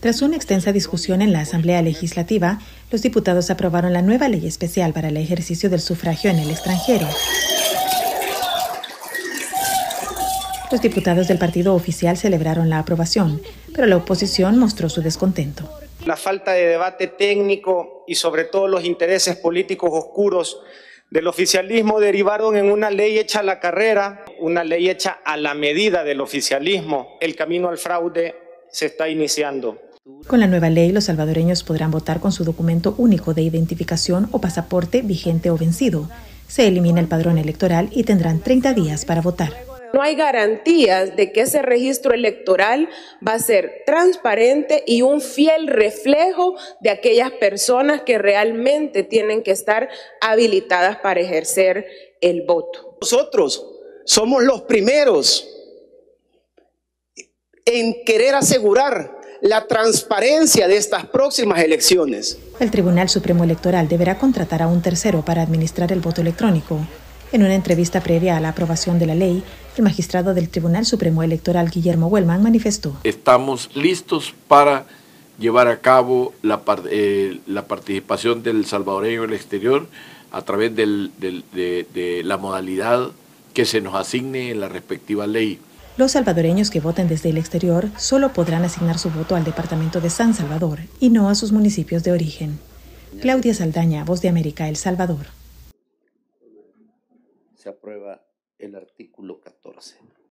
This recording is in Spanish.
Tras una extensa discusión en la Asamblea Legislativa, los diputados aprobaron la nueva ley especial para el ejercicio del sufragio en el extranjero. Los diputados del partido oficial celebraron la aprobación, pero la oposición mostró su descontento. La falta de debate técnico y sobre todo los intereses políticos oscuros del oficialismo derivaron en una ley hecha a la carrera, una ley hecha a la medida del oficialismo. El camino al fraude se está iniciando. Con la nueva ley, los salvadoreños podrán votar con su documento único de identificación o pasaporte vigente o vencido. Se elimina el padrón electoral y tendrán 30 días para votar. No hay garantías de que ese registro electoral va a ser transparente y un fiel reflejo de aquellas personas que realmente tienen que estar habilitadas para ejercer el voto. Nosotros somos los primeros en querer asegurar la transparencia de estas próximas elecciones. El Tribunal Supremo Electoral deberá contratar a un tercero para administrar el voto electrónico. En una entrevista previa a la aprobación de la ley, el magistrado del Tribunal Supremo Electoral, Guillermo Huelman, manifestó. Estamos listos para llevar a cabo la, eh, la participación del salvadoreño en el exterior a través del, de, de la modalidad que se nos asigne en la respectiva ley. Los salvadoreños que voten desde el exterior solo podrán asignar su voto al departamento de San Salvador y no a sus municipios de origen. Claudia Saldaña, Voz de América, El Salvador. Se aprueba el artículo 14.